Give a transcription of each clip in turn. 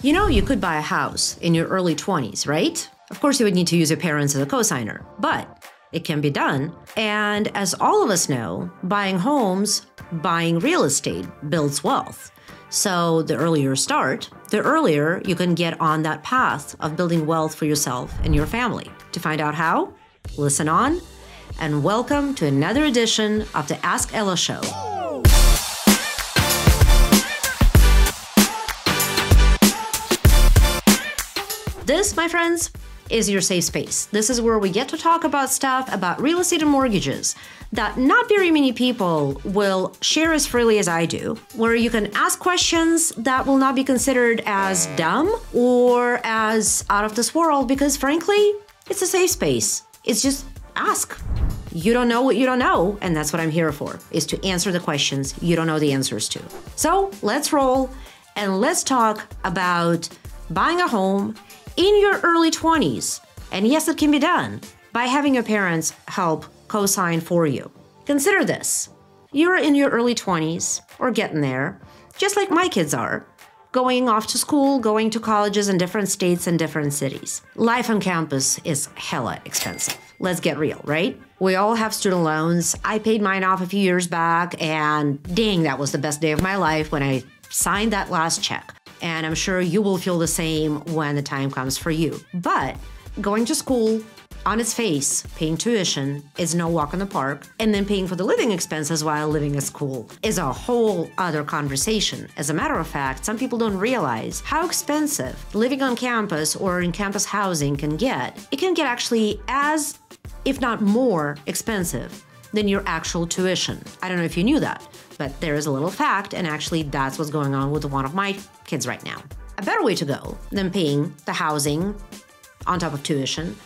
You know, you could buy a house in your early 20s, right? Of course, you would need to use your parents as a cosigner, but it can be done. And as all of us know, buying homes, buying real estate builds wealth. So the earlier you start, the earlier you can get on that path of building wealth for yourself and your family. To find out how, listen on and welcome to another edition of the Ask Ella Show. This, my friends, is your safe space. This is where we get to talk about stuff about real estate and mortgages that not very many people will share as freely as I do, where you can ask questions that will not be considered as dumb or as out of this world because, frankly, it's a safe space. It's just ask. You don't know what you don't know, and that's what I'm here for, is to answer the questions you don't know the answers to. So let's roll and let's talk about buying a home in your early 20s. And yes, it can be done by having your parents help co sign for you. Consider this you're in your early 20s or getting there, just like my kids are, going off to school, going to colleges in different states and different cities. Life on campus is hella expensive. Let's get real, right? We all have student loans. I paid mine off a few years back, and dang, that was the best day of my life when I signed that last check and I'm sure you will feel the same when the time comes for you. But going to school on its face, paying tuition is no walk in the park, and then paying for the living expenses while living at school is a whole other conversation. As a matter of fact, some people don't realize how expensive living on campus or in campus housing can get. It can get actually as, if not more, expensive than your actual tuition. I don't know if you knew that, but there is a little fact, and actually, that's what's going on with one of my kids right now. A better way to go than paying the housing on top of tuition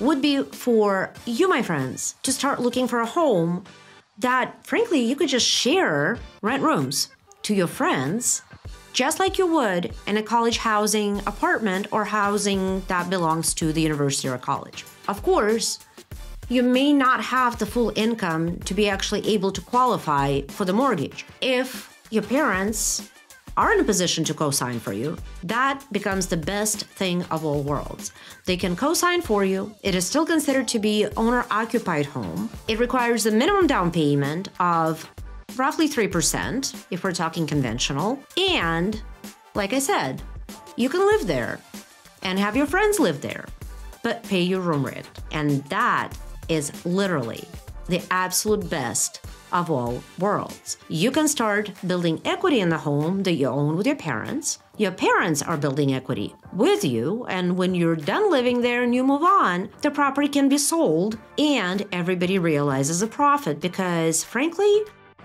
would be for you, my friends, to start looking for a home that, frankly, you could just share rent rooms to your friends, just like you would in a college housing apartment or housing that belongs to the university or college. Of course, you may not have the full income to be actually able to qualify for the mortgage. If your parents are in a position to co-sign for you, that becomes the best thing of all worlds. They can co-sign for you. It is still considered to be owner-occupied home. It requires a minimum down payment of roughly 3% if we're talking conventional. And like I said, you can live there and have your friends live there, but pay your room rent. And that is literally the absolute best of all worlds. You can start building equity in the home that you own with your parents. Your parents are building equity with you, and when you're done living there and you move on, the property can be sold and everybody realizes a profit because, frankly,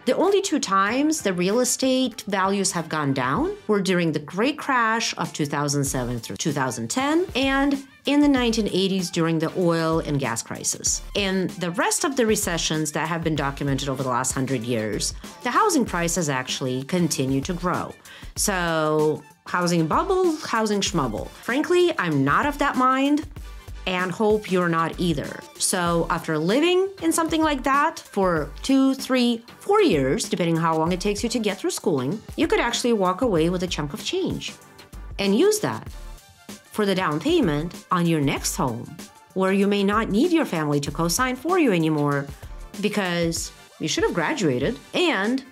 the only two times the real estate values have gone down were during the great crash of 2007 through 2010 and in the 1980s during the oil and gas crisis. In the rest of the recessions that have been documented over the last hundred years, the housing prices actually continue to grow. So, housing bubble, housing schmubble. Frankly, I'm not of that mind and hope you're not either. So, after living in something like that for two, three, four years, depending how long it takes you to get through schooling, you could actually walk away with a chunk of change and use that for the down payment on your next home, where you may not need your family to co sign for you anymore because you should have graduated and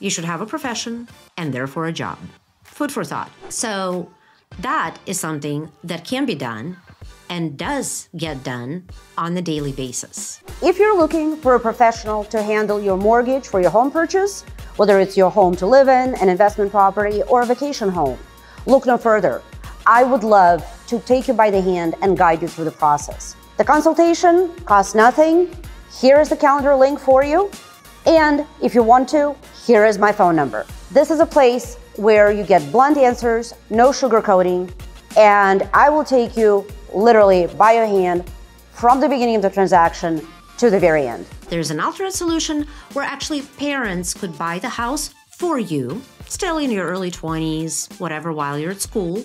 you should have a profession and therefore a job. Food for thought. So, that is something that can be done and does get done on a daily basis. If you're looking for a professional to handle your mortgage for your home purchase, whether it's your home to live in, an investment property, or a vacation home, look no further. I would love to take you by the hand and guide you through the process. The consultation costs nothing. Here is the calendar link for you. And if you want to, here is my phone number. This is a place where you get blunt answers, no sugarcoating, and I will take you literally by your hand from the beginning of the transaction to the very end. There's an alternate solution where actually parents could buy the house for you, still in your early 20s, whatever, while you're at school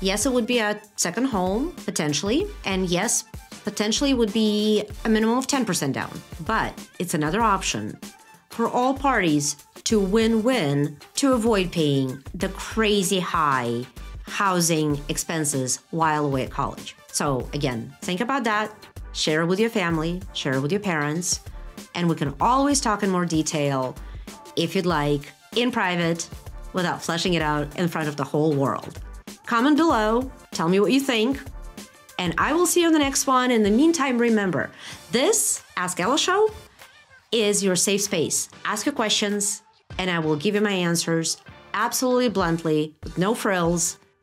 Yes, it would be a second home, potentially. And yes, potentially would be a minimum of 10% down. But it's another option for all parties to win win to avoid paying the crazy high housing expenses while away at college. So, again, think about that, share it with your family, share it with your parents, and we can always talk in more detail if you'd like in private without fleshing it out in front of the whole world. Comment below, tell me what you think, and I will see you on the next one. In the meantime, remember this Ask Ella show is your safe space. Ask your questions, and I will give you my answers absolutely bluntly with no frills.